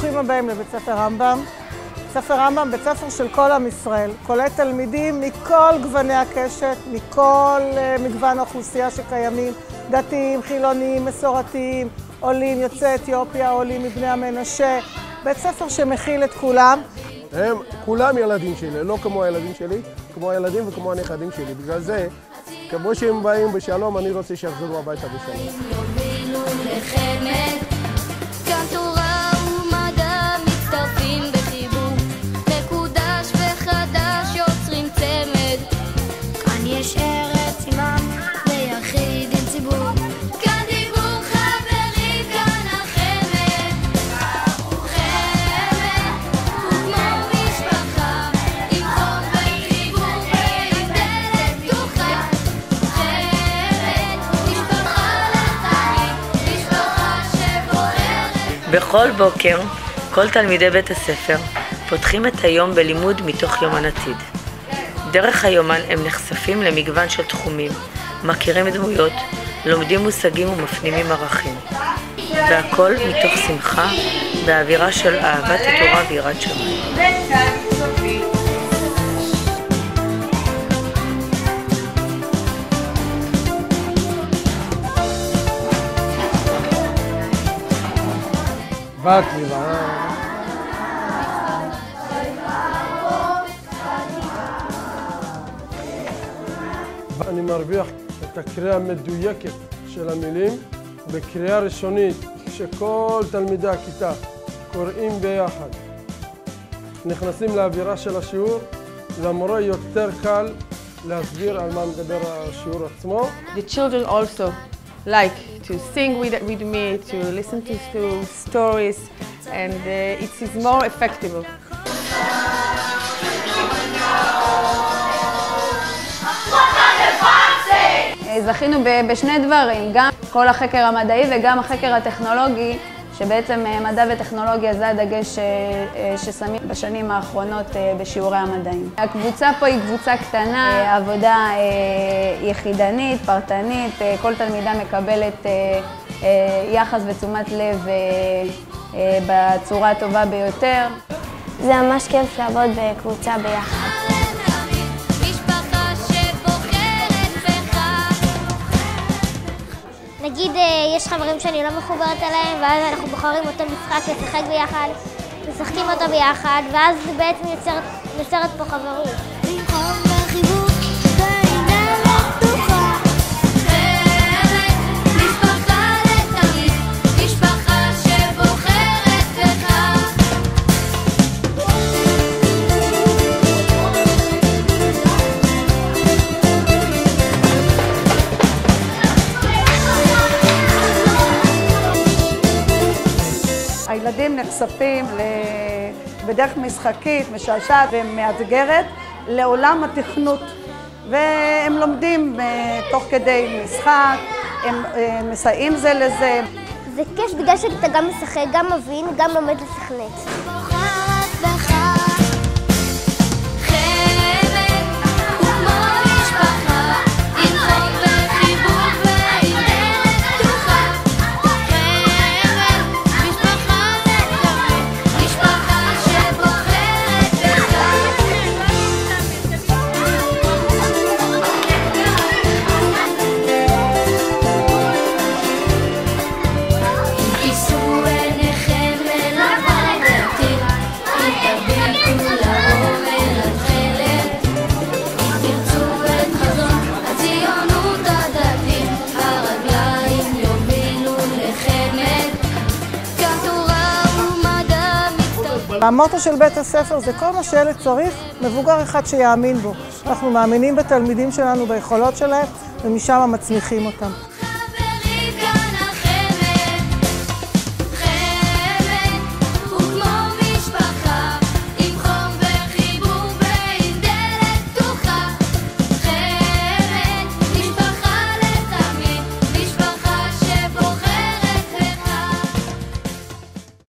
ברוכים הבאים לבית ספר רמב"ם. בית ספר רמב"ם, בית ספר של כל עם ישראל, קולט תלמידים מכל גווני הקשת, מכל uh, מגוון האוכלוסייה שקיימים, דתיים, חילוניים, מסורתיים, עולים, יוצאי אתיופיה, עולים מבני המנשה. בית ספר שמכיל את כולם. הם כולם ילדים שלי, לא כמו הילדים שלי, כמו הילדים וכמו הנכדים שלי. בגלל זה, כמו שהם באים בשלום, אני רוצה שיחזרו הביתה בשלום. בכל בוקר, כל תלמידי בית הספר פותחים את היום בלימוד מתוך יומן עתיד. דרך היומן הם נחשפים למגוון של תחומים, מכירים דמויות, לומדים מושגים ומפנימים ערכים. והכל מתוך שמחה, באווירה של אהבת התורה ויראת שמיים. בקריבה. אני מרוויח את הקריאה המדויקת של המילים בקריאה ראשונית, שכל תלמידי הכיתה קוראים ביחד. נכנסים לאווירה של השיעור, למורה יותר קל להסביר על מה מדבר השיעור עצמו. The children also like to sing with, with me, to listen to, to stories, and uh, it is more effective. זכינו בשני דברים, גם כל החקר המדעי וגם החקר הטכנולוגי, שבעצם מדע וטכנולוגיה זה הדגש ששמים בשנים האחרונות בשיעורי המדעים. הקבוצה פה היא קבוצה קטנה, עבודה יחידנית, פרטנית, כל תלמידה מקבלת יחס ותשומת לב בצורה הטובה ביותר. זה ממש כיף לעבוד בקבוצה ביחד. נגיד יש חברים שאני לא מחוברת אליהם, ואז אנחנו בוחרים אותו משחק לשחק ביחד, משחקים אותו ביחד, ואז בעצם יוצרת פה חברות. הילדים נחשפים בדרך משחקית, משעשעת ומאתגרת לעולם התכנות והם לומדים תוך כדי משחק, הם מסייעים זה לזה. זה כיף בגלל שאתה גם משחק, גם מבין, גם לומד לתכנת. המוטו של בית הספר זה כל מה שילד צריך, מבוגר אחד שיאמין בו. אנחנו מאמינים בתלמידים שלנו, ביכולות שלהם, ומשם מצמיחים אותם.